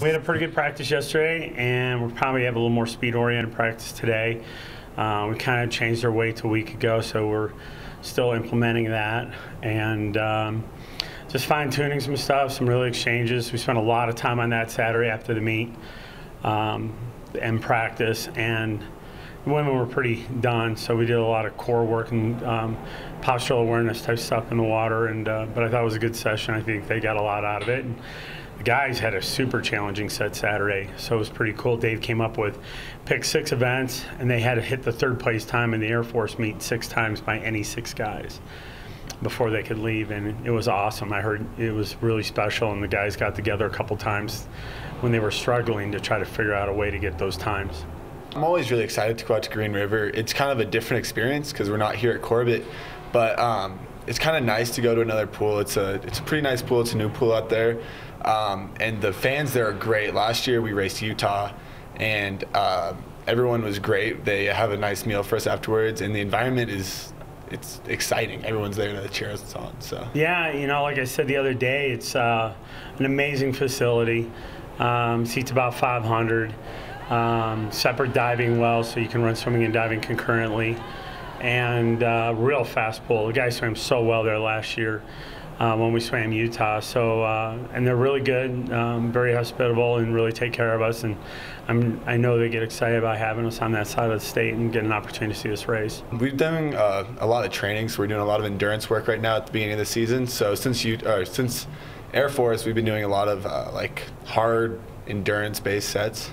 We had a pretty good practice yesterday, and we'll probably have a little more speed oriented practice today. Uh, we kind of changed our weight a week ago, so we're still implementing that and um, just fine tuning some stuff, some really exchanges. We spent a lot of time on that Saturday after the meet um, and practice, and the women were pretty done. So we did a lot of core work and um, postural awareness type stuff in the water. And uh, but I thought it was a good session. I think they got a lot out of it. And the guys had a super challenging set Saturday, so it was pretty cool. Dave came up with pick six events, and they had to hit the third place time in the Air Force meet six times by any six guys before they could leave, and it was awesome. I heard it was really special, and the guys got together a couple times when they were struggling to try to figure out a way to get those times. I'm always really excited to go out to Green River. It's kind of a different experience because we're not here at Corbett, but um, it's kind of nice to go to another pool. It's a it's a pretty nice pool. It's a new pool out there, um, and the fans there are great. Last year we raced Utah, and uh, everyone was great. They have a nice meal for us afterwards, and the environment is it's exciting. Everyone's there to cheer us on. So yeah, you know, like I said the other day, it's uh, an amazing facility. Um, seats about 500. Um, separate diving well, so you can run swimming and diving concurrently, and uh, real fast pool. The guys swam so well there last year uh, when we swam Utah. So uh, and they're really good, um, very hospitable, and really take care of us. And I'm, i know they get excited about having us on that side of the state and get an opportunity to see us race. We've done uh, a lot of training, so we're doing a lot of endurance work right now at the beginning of the season. So since you since Air Force, we've been doing a lot of uh, like hard endurance-based sets.